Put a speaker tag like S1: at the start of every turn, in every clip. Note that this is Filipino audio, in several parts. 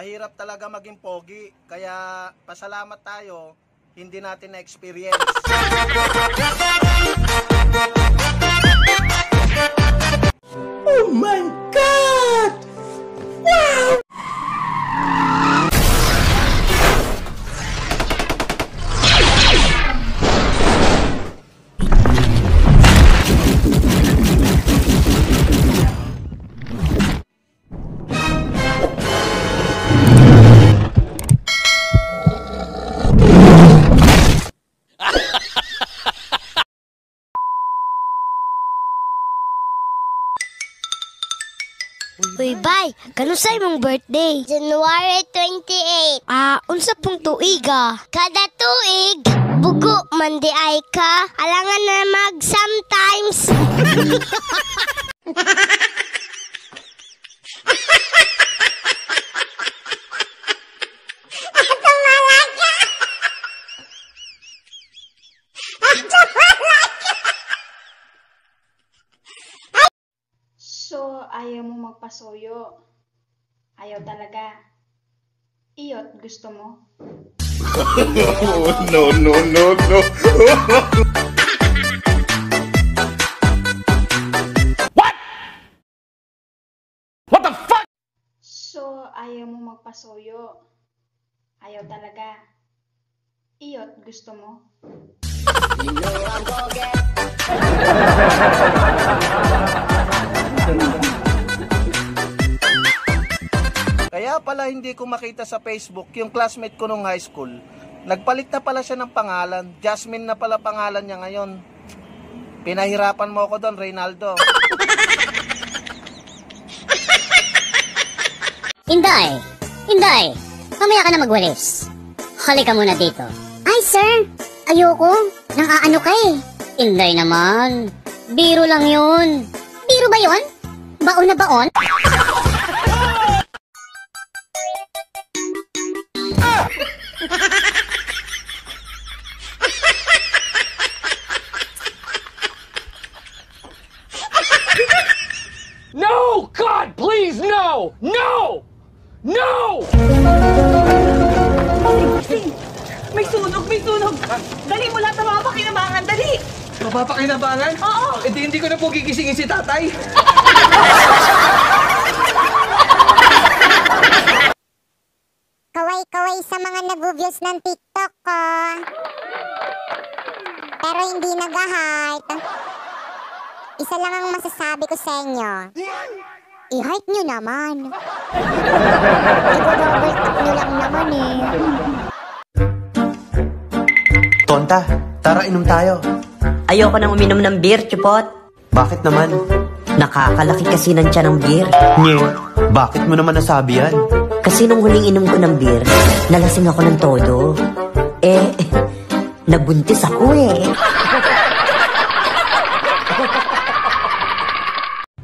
S1: Mahirap talaga maging pogi. Kaya pasalamat tayo, hindi natin na-experience.
S2: Uy, bay, kano sa imong birthday?
S3: January 28.
S2: Ah, unsa pong tuiga?
S3: Kada tuig, bugo man di ay ka. Alangan na mag sometimes.
S4: So, ayaw mo magpasoyo. Ayaw talaga. Iyot, gusto mo?
S5: no, no, no, no.
S4: So, ayaw mo magpasoyo. Ayaw talaga. Iyot, gusto mo?
S1: Kaya pala hindi ko makita sa Facebook yung classmate ko nung high school. Nagpalit na pala siya ng pangalan. Jasmine na pala pangalan niya ngayon. Pinahirapan mo ako doon, Reynaldo.
S6: Inday! Inday! Mamaya ka na magwalis. Halika muna dito. Ay, sir! Ayoko. Nang aano ka eh. Inday naman. Biro lang yun. Biro ba yun? Baon na baon?
S7: No! God, please, no! No! No!
S8: May sunog, may sunog! Dali mo lahat ng mga pakinabangan, dali!
S7: Mapapakinabangan?
S8: Oo!
S7: Eh di hindi ko na po gigisingin si tatay.
S3: Kaway-kaway sa mga nag-views ng TikTok ko. Pero hindi nag-heart. Isa lang ang masasabi ko sa inyo. I-heart nyo naman. Ibo-double tap nyo lang naman eh.
S9: Tonta, tara inom tayo.
S10: Ayoko nang uminom ng beer, Chupot.
S9: Bakit naman?
S10: Nakakalaki kasi ng tiyan ng beer.
S9: Nye, bakit mo naman nasabi yan?
S10: Kasi nung huling inom ko ng beer, nalasing ako ng todo. Eh, nabuntis ako eh.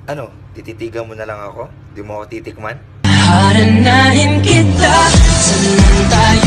S11: Ano, tititigan mo na lang ako? Di mo ako titikman?
S5: Haranahin kita, saan tayo